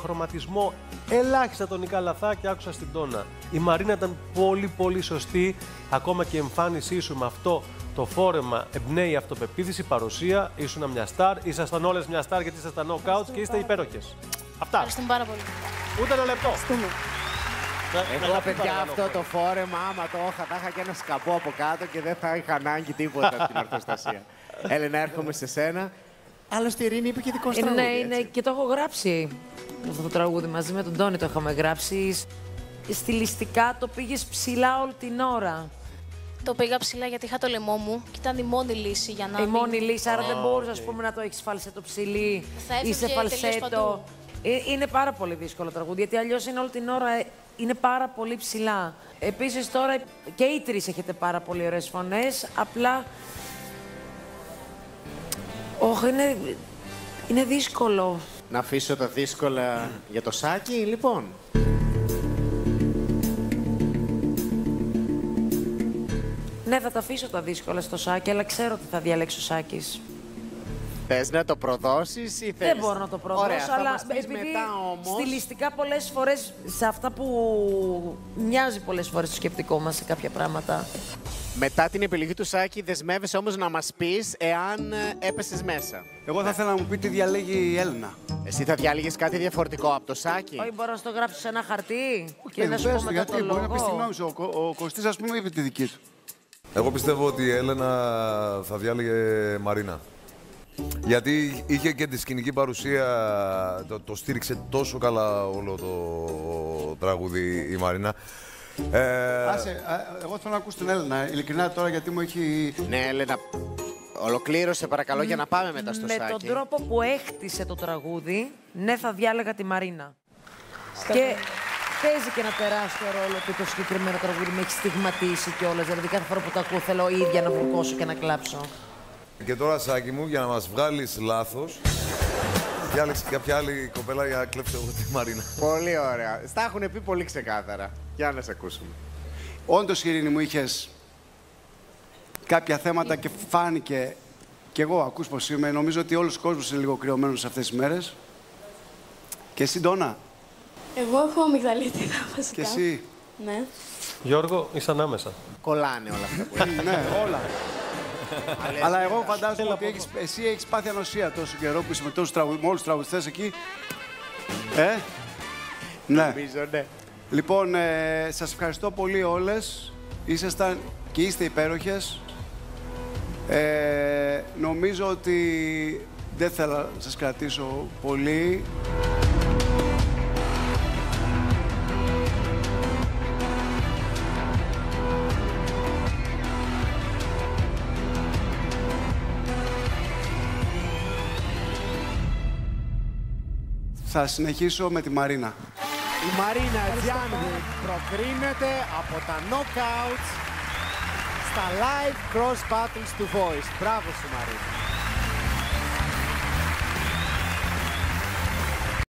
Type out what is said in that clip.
χρωματισμό, ελάχιστα τονικά λαθά και άκουσα στην τόνα. Η Μαρίνα ήταν πολύ πολύ σωστή, ακόμα και η εμφάνισή σου με αυτό το φόρεμα εμπνέει αυτοπεποίθηση, παρουσία, ήσουν μια στάρ, ήσασταν όλες μια στάρ γιατί ήσασταν knockouts και είστε υπέροχες. Αυτά. Ευχαριστούμε πάρα πολύ. Ούτε ένα λεπτό. Εγώ, παιδιά, αυτό το φόρεμα, άμα το είχα, θα είχα και ένα σκαπό από κάτω και δεν θα είχα ανάγκη τίποτα από την ορθοστασία. Έλενα, έρχομαι σε σένα. Άλλωστε, η Ειρήνη είπε και δικό σου τραγούδι, Ναι, είναι, έτσι. και το έχω γράψει αυτό το τραγούδι μαζί με τον Τόνι το είχαμε γράψει. Στιλιστικά το πήγες ψηλά όλη την ώρα. Το πήγα ψηλά γιατί είχα το λαιμό μου και ήταν η μόνη λύση για να. Η μην- μόνη λύση, άρα δεν μπορούσες ας πούμε, να το έχεις φαλσέτο ψηλή Θα ή έφευγε σε τελείως φαλσέτο. παντού. Ε, Είναι πάρα πολύ δύσκολο τραγούδι, γιατί αλλιώς είναι όλη την ώρα ε, είναι πάρα πολύ ψηλά. Επίσης τώρα και οι τρεις έχετε πάρα πολύ ωραίες φωνές. Απλά. Όχι, είναι, είναι δύσκολο. Να αφήσω τα δύσκολα για το σάκι, λοιπόν. Ναι, θα τα αφήσω τα δύσκολα στο σάκι, αλλά ξέρω ότι θα διαλέξει ο Σάκης. Θες να το προδώσεις ή θες... Δεν μπορώ να το προδώσω, Ωραία, θα αλλά μας πεις επειδή μετά όμως... στιλιστικά πολλές φορές σε αυτά που μοιάζει πολλές φορές το σκεπτικό μας σε κάποια πράγματα. Μετά την επιλογή του Σάκη, δεσμεύεσαι όμως να μας πεις εάν ε, έπεσες μέσα. Εγώ θα ήθελα να μου πει τι διαλέγει η Έλληνα. Εσύ θα διάλεγες κάτι διαφορετικό από το Σάκη; Όχι, μπορώ να στο γράψω σε ένα χαρτί και παιδί να μου, σου πω πες το, μετά γιατί το μπορεί να πεις τη λόγο. γνώμη σου. Ο, Κω- ο Κωστής, ας πούμε, είπε τη δική του. Εγώ πιστεύω ότι η Έλενα θα διάλεγε Μαρίνα. Γιατί είχε και τη σκηνική παρουσία, το, το στήριξε τόσο καλά όλο το τραγούδι η Μαρίνα. Ε, Άσε, α, εγώ θέλω να ακούσω την Έλληνα, ειλικρινά τώρα, γιατί μου έχει... Ναι, Έλενα, ολοκλήρωσε παρακαλώ για να πάμε μετά στο Με Σάκη. τον τρόπο που έχτισε το τραγούδι, ναι, θα διάλεγα τη Μαρίνα. Και παίζει και ένα τεράστιο ρόλο ότι το συγκεκριμένο τραγούδι με έχει στιγματίσει κιόλας. Δηλαδή, κάθε φορά που το ακούω, θέλω η ίδια να βουρκώσω και να κλάψω. Και τώρα, Σάκη μου, για να μας βγάλεις λάθος, διάλεξε κάποια άλλη κοπέλα για να κλέψω εγώ τη Μαρίνα. Πολύ ωραία. Στα έχουν πει πολύ ξεκάθαρα. Για να σε ακούσουμε. Όντως, Ειρήνη, μου είχες κάποια θέματα και φάνηκε και εγώ ακούς πως είμαι. Νομίζω ότι όλος ο κόσμος είναι λίγο κρυωμένος αυτές τις μέρες. Και εσύ, Ντόνα, Εγώ έχω αμυγδαλίτιδα βασικά. και εσύ; Ναι. Γιώργο, είσαι ανάμεσα. Κολλάνε όλα αυτά που είναι. ναι, όλα. Αλλά εγώ φαντάζομαι ότι έχεις, εσύ έχεις πάθει ανοσία τόσο καιρό που είσαι με, τόσους τραγου, με όλους τους τραγουδιστές εκεί. Ε, ναι. Νομίζω, ναι. Λοιπόν, ε, σας ευχαριστώ πολύ όλες. Ήσασταν και είστε υπέροχες. Ε, νομίζω ότι δεν θέλω να σας κρατήσω πολύ. Θα συνεχίσω με τη Μαρίνα. Η Μαρίνα Τζιάνβου προκρίνεται από τα knockouts στα live cross battles του Voice. Μπράβο σου Μαρίνα.